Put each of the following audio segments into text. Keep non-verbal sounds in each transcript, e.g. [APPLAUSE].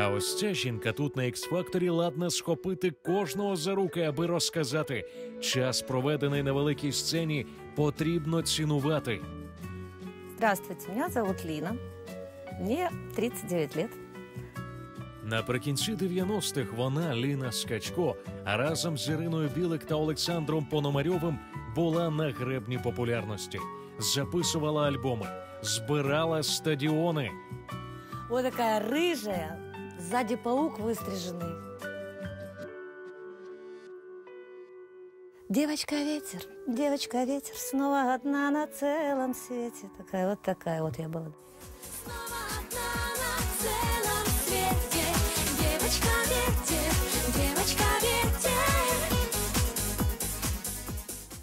А ось ця жінка тут на X-Factor ладна схопити кожного за руки, аби розказати. Час, проведений на великій сцені, потрібно цінувати. Здравствуйте, меня зовут Лина. Мне 39 лет. Наприкінці 90-х вона, Ліна Скачко, разом з Іриною Білик та Олександром Пономарьовим була на гребні популярності, записувала альбоми, збирала стадіони. Вот такая рыжая, сзади паук выстриженный. Девочка ветер, девочка ветер, снова одна на целом свете. Такая вот такая вот я была. Снова одна на целом свете. Девочка ветер, девочка ветер.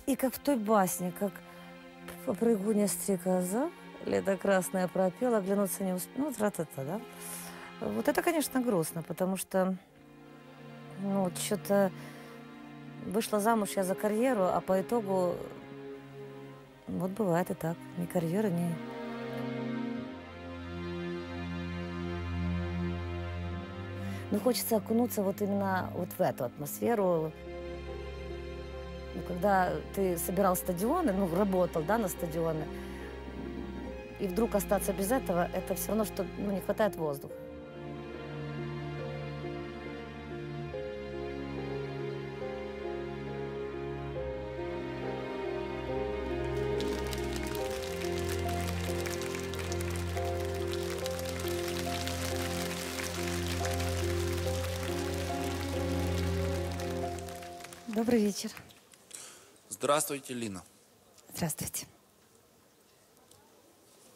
И как в той басне, как попрыгуня стрекоза, лето красное пропела, оглянуться не успела. Ну, тра-та-та, да? Вот это, конечно, грустно, потому что, ну, что-то вышла замуж я за карьеру, а по итогу, вот бывает и так, ни карьеры, ни... Ну, хочется окунуться вот именно вот в эту атмосферу, ну, когда ты собирал стадионы, ну, работал, да, на стадионы, и вдруг остаться без этого, это все равно, что ну, не хватает воздуха. Добрый вечер. Здравствуйте, Лина. Здравствуйте.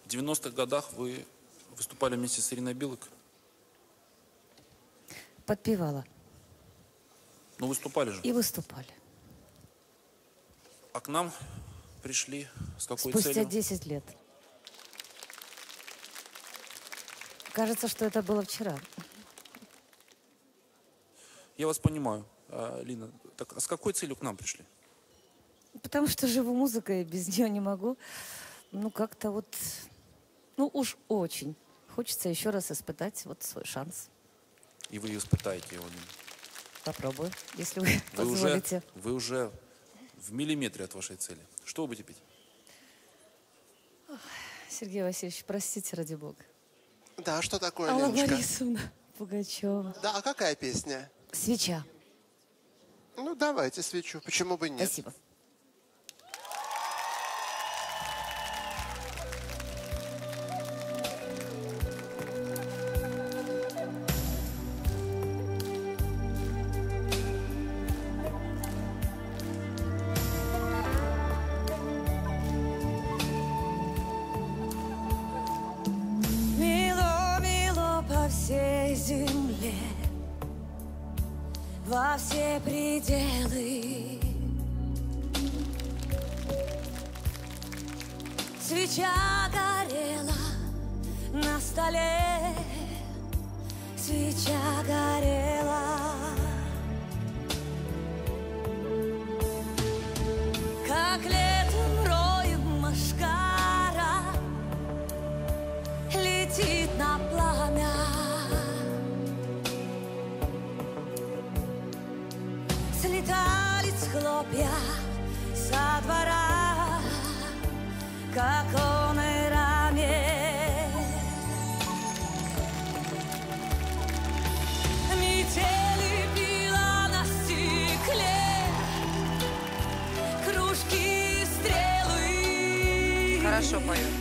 В 90-х годах вы выступали вместе с Ириной Билык. Подпевала. Ну, выступали же. И выступали. А к нам пришли с какой Спустя целью? 10 лет. Кажется, что это было вчера. Я вас понимаю, А, Лина. Так, а с какой целью к нам пришли? Потому что живу музыкой, без нее не могу. Ну, как-то вот... Ну, уж очень. Хочется еще раз испытать вот свой шанс. И вы испытаете его. Попробую, если вы, Вы уже, позволите. вы уже в миллиметре от вашей цели. Что вы будете петь? Сергей Васильевич, простите, ради бога. Да, что такое, Алла Леночка? Борисовна Пугачева. Да, а какая песня? Свеча. Ну, давайте свечу, почему бы нет? Спасибо. Во все пределы. Свеча горела на столе, со двора, как он и раме. Метели била на стекле, кружки, стрелы. Хорошо поет.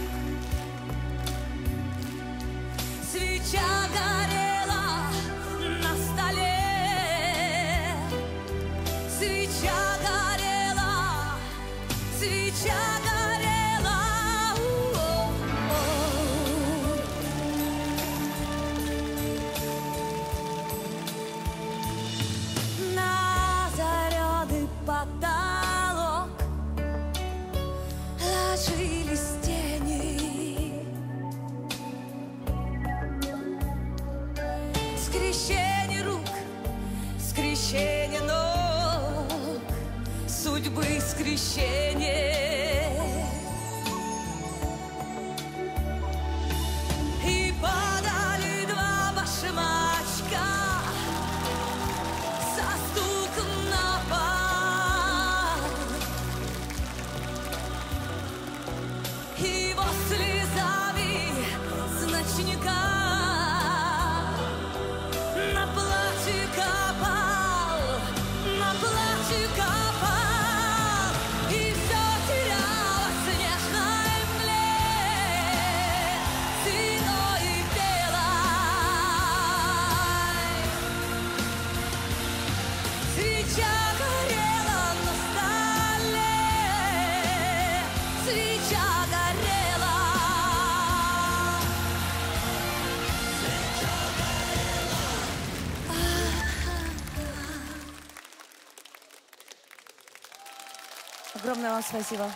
Огромное вам спасибо.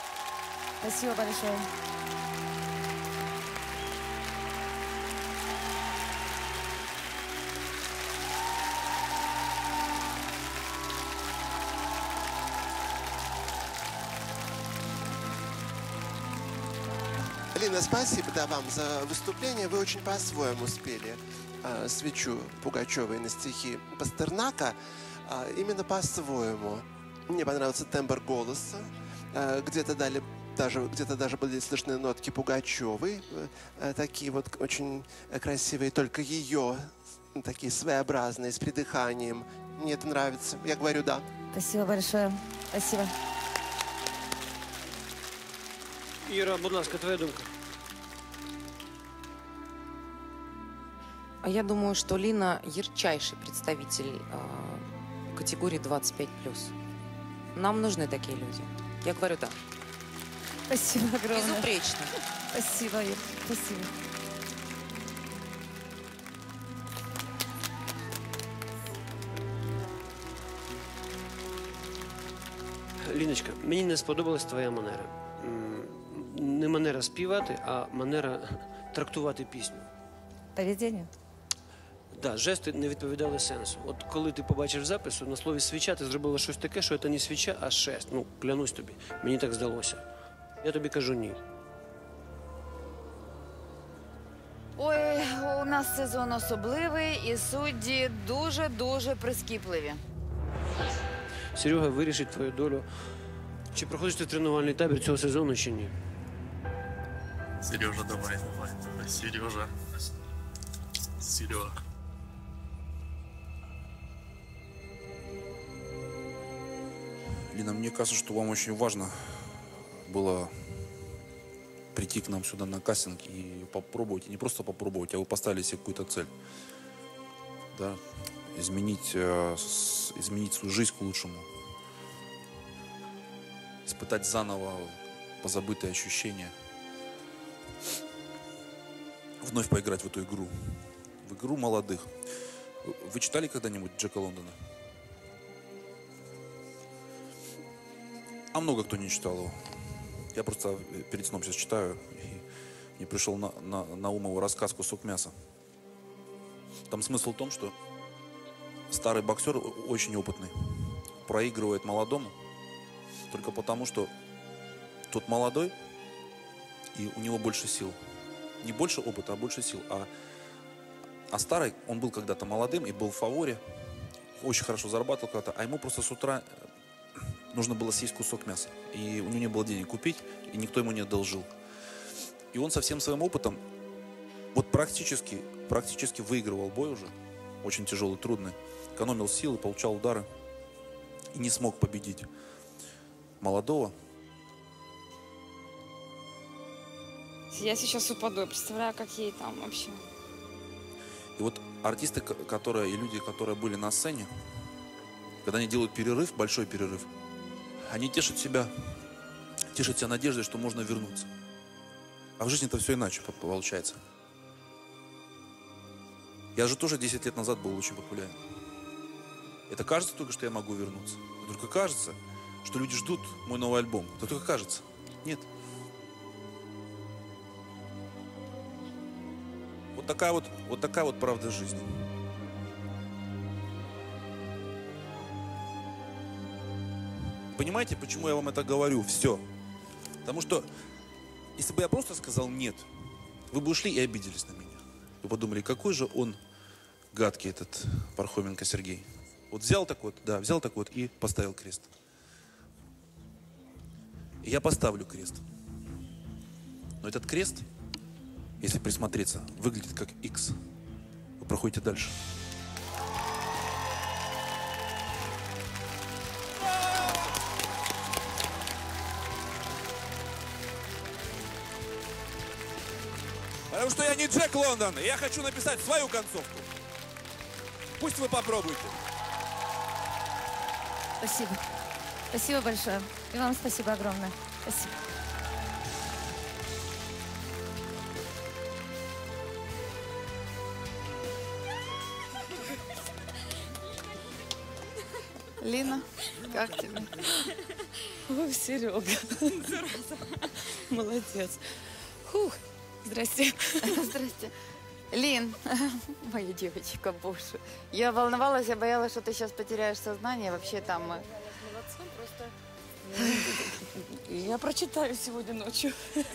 Спасибо большое. Лина, спасибо да, вам за выступление. Вы очень по-своему спели а, свечу Пугачевой на стихи Пастернака. А, именно по-своему. Мне понравился тембр голоса. А, где-то дали даже где-то даже были слышны нотки Пугачевой, э, э, такие вот очень красивые, только ее такие своеобразные, с придыханием. Мне это нравится. Я говорю да. Спасибо большое. Спасибо. Іра, будь ласка, твоя думка. А я думаю, что Лина ярчайший представитель э, категории 25+. Нам нужны такие люди. Я говорю да. Спасибо огромное. Безупречно. Спасибо, Ир. Спасибо. Ліночка, мені не сподобалась твоя манера. М, Не манера співати, а манера трактувати пісню. Поведение. Да, жести не відповідали сенсу. От коли ти побачив запису, на слові свіча ти зробила щось таке, що це не свіча, а шест. Ну, клянусь тобі, мені так здалося. Я тобі кажу ні. Ой, у нас сезон особливий, і судді дуже дуже прискіпливі. Серега вирішить твою долю. Чи проходиш ти тренувальний табір цього сезону, чи ні? Сережа, давай, давай. Сережа. Серега. Лина, мне кажется, что вам очень важно было прийти к нам сюда на кастинг и попробовать, и не просто попробовать, а вы поставили себе какую-то цель. Да, изменить, э, с- изменить свою жизнь к лучшему. Испытать заново позабытые ощущения. Вновь поиграть в эту игру. В игру молодых. Вы- читали когда-нибудь Джека Лондона? А много кто не читал его. Я просто перед сном сейчас читаю, и мне пришел на, на, на ум его рассказ «Кусок мяса». Там смысл в том, что старый боксер очень опытный, проигрывает молодому только потому, что тот молодой, и у него больше сил. Не больше опыта, а больше сил. А, а старый, он был когда-то молодым и был в фаворе, очень хорошо зарабатывал когда-то, а ему просто с утра нужно было съесть кусок мяса. И у него не было денег купить, и никто ему не одолжил. И он со всем своим опытом вот практически, практически выигрывал бой уже, очень тяжелый, трудный, экономил силы, получал удары и не смог победить молодого. Я сейчас упаду, я представляю, как ей там вообще. И вот артисты, ко- которые и люди, которые были на сцене, когда они делают перерыв, большой перерыв, они тешат себя, тешат себя надеждой, что можно вернуться. А в жизни это все иначе по- получается. Я же тоже 10 лет назад был очень популярен. Это кажется только, что я могу вернуться. Это только кажется, что люди ждут мой новый альбом. Это только кажется. Нет. Вот такая вот, вот такая вот правда жизни. Понимаете, почему я вам это говорю? Все. Потому что, если бы я просто сказал нет, вы бы ушли и обиделись на меня. Вы подумали, какой же он гадкий этот Пархоменко Сергей. Вот взял так вот, да, взял так вот и поставил крест. И я поставлю крест. Но этот крест, если присмотреться, выглядит как X. Вы проходите дальше. Потому что я не Джек Лондон, и я хочу написать свою концовку. Пусть вы попробуете. Спасибо. Спасибо большое. И вам спасибо огромное. Спасибо. Лина, как тебе? Ой, Серега. Молодец. Фух. Здрасте. [LAUGHS] Здрасте. Лин, [LAUGHS] моя девочка, боже. Я волновалась, я боялась, что ты сейчас потеряешь сознание. Вообще там... э, [LAUGHS] Я прочитаю сегодня ночью.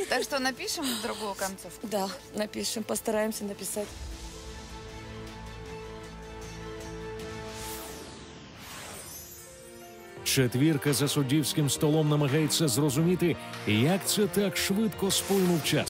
Так что напишем другую концовку? Да, напишем, постараемся написать. Четвірка за суддівським столом намагається зрозуміти, як це так швидко сплинув час.